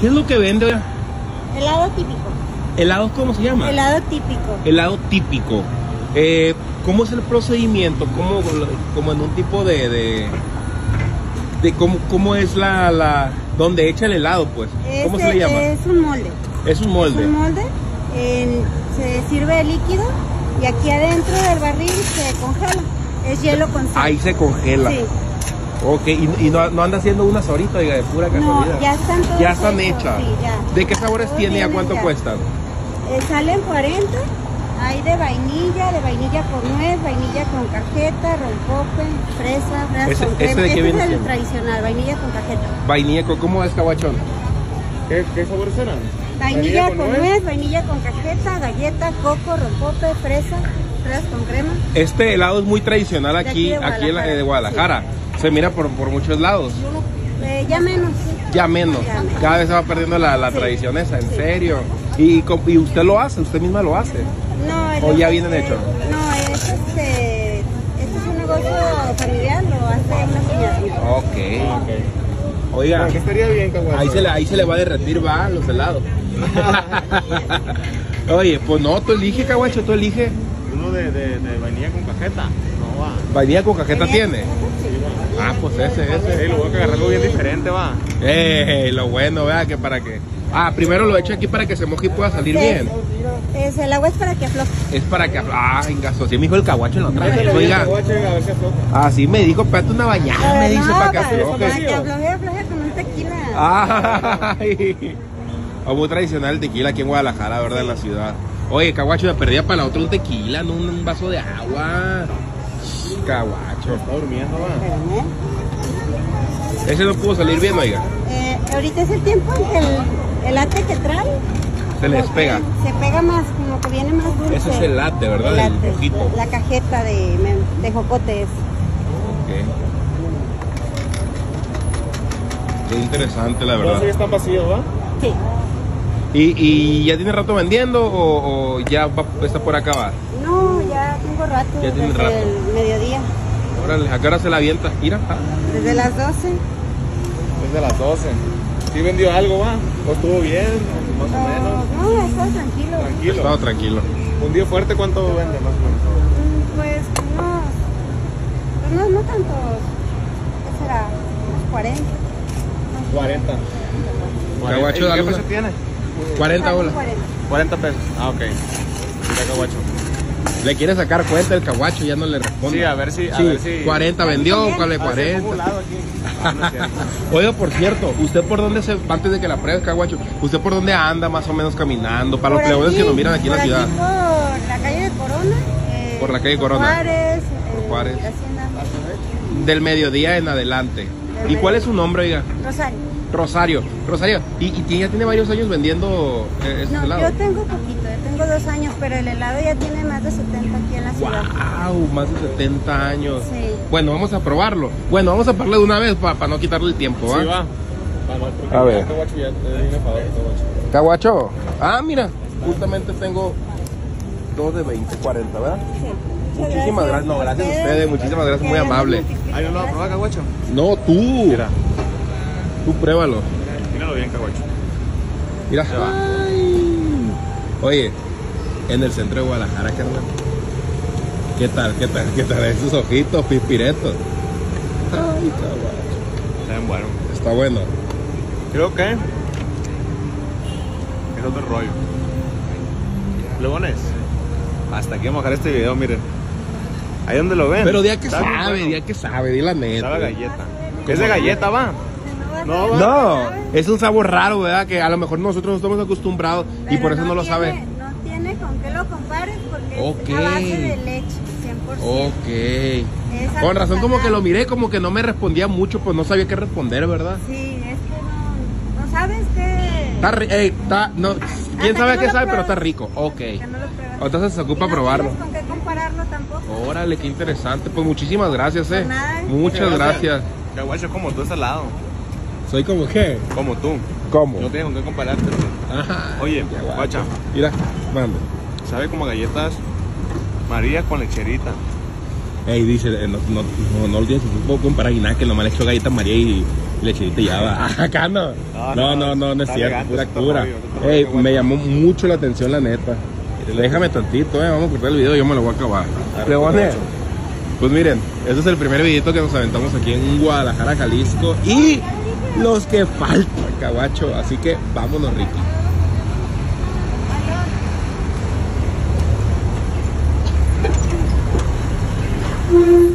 ¿Qué es lo que vende? oiga? Helado típico. ¿Helados cómo se llama? Helado típico. Helado típico. Eh, ¿Cómo es el procedimiento? ¿Cómo, como en un tipo de... de, de cómo, cómo es la, la... donde echa el helado, pues? ¿Cómo se le llama? Es un molde. Es un molde. Es un molde. en- se sirve el líquido y aquí adentro del barril se congela. Es hielo con sal. Ahí se congela. Sí. Ok, y, y no, no anda haciendo unas ahorita, oiga, de pura No, casualidad. ya están todas Ya están hechas, hechas. sí, ya. ¿De qué sabores Todos tiene y a cuánto ya. cuestan? Eh, salen 40. Hay de vainilla, de vainilla con nuez, vainilla con cajeta, rompope, fresa, fresas Ese- con ese crema. de qué Este viene es el tradicional, vainilla con cajeta. Vainilla, con- ¿cómo es caguachón? ¿Qué, qué sabores eran? Vainilla, con, nuez? vainilla con cajeta, galleta, coco, rompope, fresa, fresas con crema. Este helado es muy tradicional De aquí, aquí de aquí en la- de Guadalajara. Se mira por, por muchos lados. Eh, ya menos. Ya menos. Ya. Cada vez se va perdiendo la, la Sí. tradición esa, en Sí. serio. Y, y usted lo hace, usted misma lo hace. No, es ¿O ya que vienen hechos? No, es este, este es un negocio familiar, lo hace una señora. Ok. Oiga, Bueno, que estaría bien, ahí se, le, ahí se le va a derretir, va, los helados. Oye, pues no, tú elige, caguacho, tú elige. Uno de, de, de vainilla con cajeta. Vainilla con cajeta tiene. Ah, pues ese, ese. Sí, lo voy a agarrar algo bien diferente, va. Eh, lo bueno, vea que para que. Ah, primero lo echo aquí para que se moje y pueda salir bien. Es, el agua es para que afloje. Es para que. Ah, engaso. Sí, me dijo el caguacho en la otra vez. Oiga, así me dijo, pégate una bañada, me dice, para que afloje. para que afloje, afloje con un tequila. Ay. O muy tradicional el tequila aquí en Guadalajara, ¿verdad? En la ciudad. Oye, caguacho, me perdía para la otra un tequila, no un vaso de agua. Caguacho. Está durmiendo, va. Ese no pudo salir bien, oiga. Eh, ahorita es el tiempo en que el, el latte que trae Se les pega. Se pega más, como que viene más dulce. Ese es el latte, ¿verdad? El El latte. La cajeta de, de jocotes. Ok. Qué interesante, la verdad. sí están vacíos, va. Sí. ¿Y, y ya tiene rato vendiendo o, o ya va- está por acabar? No, ya tengo. Ya tiene rato. el mediodía. Órale, ¿a qué hora se la avienta? Mira. ah. Desde las 12. Desde las 12. ¿Sí vendió algo, va? ¿O estuvo bien? Más o menos. No, estás tranquilo. Tranquilo. estado tranquilo. Un día fuerte, ¿cuánto vende más o menos? Pues unos. Pues no, no tanto. ¿Qué será? Unos 40. 40. Caguacho, ¿Y dale ¿Qué precio tiene? 40 bolas. 40. 40 pesos. Ah, ok. Mira, Caguacho. Le quiere sacar cuenta el caguacho, ya no le responde. Sí, a ver si- a Sí, ver si- 40 vendió, ¿cuál es Ah, fue 40? un lado aquí. Ah, no es. Oiga, por cierto, ¿usted por dónde se, antes de que la pruebe, caguacho, ¿usted por dónde anda más o menos caminando? Para los plebeyos que nos miran aquí en la ciudad. por la calle de Corona. eh, Por la calle Corona. Juárez. Por eh, Juárez. la hacienda Del mediodía en adelante. ¿Y cuál es su nombre, oiga? Rosario. Rosario. Rosario, ¿y, y ya tiene varios años vendiendo eh, este No, yo tengo poquito, yo tengo dos años, pero el helado ya tiene más de 70 aquí en la ciudad. ¡Wow! Más de 70 años. Sí. Bueno, vamos a probarlo. Bueno, vamos a probarle de una vez para no quitarle el tiempo, ¿va? Sí, va. Va, A ver. Caguacho. Ah, mira, justamente tengo dos de 20, 40, ¿verdad? Sí. Muchísimas gracias. No, gracias a ustedes, muchísimas gracias, muy amable. Ah, yo no lo voy a probar, Caguacho. No, tú. Mira, Tú pruébalo. míralo bien, Caguacho. Mira. Se va. Ay. Oye, en el centro de Guadalajara, carnal. ¿Qué tal? ¿Qué tal? ¿Qué tal? Esos ojitos pispiretos. Ay, caguacho. Está bien bueno. Está bueno. Creo que es otro rollo. Lugones, hasta aquí vamos a dejar este video, miren. Ahí donde lo ven. Pero día que sabe, bueno. día que sabe, di la neta. Galleta. Es de galleta, va. No, va. No, es un sabor raro, ¿verdad? Que a lo mejor nosotros no estamos acostumbrados y por eso no, lo tiene- sabe. No tiene qué porque Ok. es a base de leche, 100%. Ok. Es Con razón como que lo miré, como que no me respondía mucho, pues no sabía qué responder, ¿verdad? Sí, es que no, no sabes qué. Está, ri- ey, está, no, quién Hasta sabe qué sabe, pero está rico. Ok. No. Entonces se ocupa Y no probarlo. tienes con qué compararlo tampoco. Órale, qué interesante. Pues muchísimas gracias, eh. Nada. Muchas gracias. Caguacho como tú, lado. Soy como qué? Como tú. ¿Cómo? No tienes con qué compararte. Ajá. Oye, Qué guacha, Mira, mande. Sabe como galletas María con lecherita. Ey, dice, eh, no, no, no, no lo tienes que comparar y nada, que nomás le echó galletas María y, Lechita ya va. Acá no. No, No, no, no, es cierto, pura este cura. este Ey, me bueno. llamó mucho la atención la neta. Déjame tantito, eh, vamos a cortar el video, yo me lo voy a acabar. Mucho. Pues miren, ese es el primer videito que nos aventamos aquí en Guadalajara, Jalisco. Y los que faltan, cabacho. Así que vámonos, Ricky. Mm-hmm.